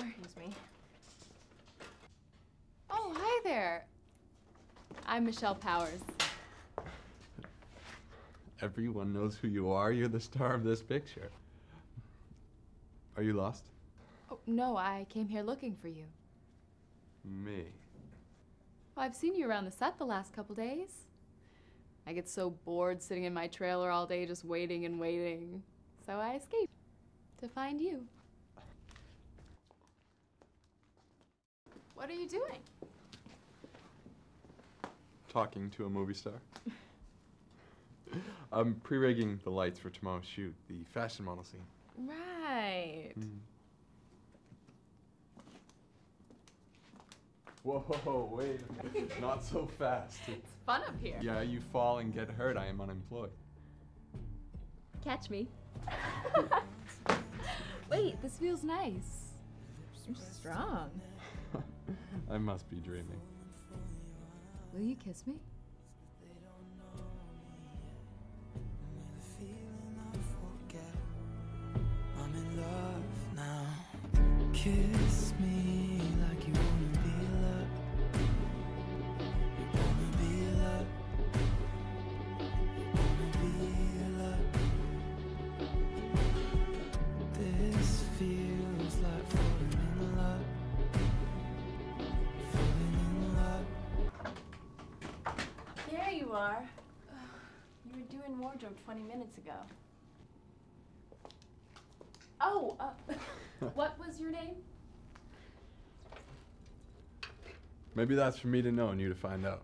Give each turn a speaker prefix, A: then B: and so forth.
A: Excuse me.
B: Oh, hi there. I'm Michelle Powers.
C: Everyone knows who you are. You're the star of this picture. Are you lost?
B: Oh, no, I came here looking for you.
C: Me.
B: Well, I've seen you around the set the last couple days. I get so bored sitting in my trailer all day just waiting and waiting. So I escaped to find you. What are you doing?
C: Talking to a movie star. I'm pre-rigging the lights for tomorrow's shoot, the fashion model scene.
B: Right. Hmm.
C: Whoa, wait a minute. Not so fast.
B: It's fun up here.
C: Yeah, you fall and get hurt. I am unemployed.
B: Catch me. Wait, this feels nice. You're strong.
C: I must be dreaming.
B: Will you kiss me?
D: I'm in love now. Kiss me
A: you are. You were doing wardrobe 20 minutes ago.
B: Oh, uh, what was your name?
C: Maybe that's for me to know and you to find out.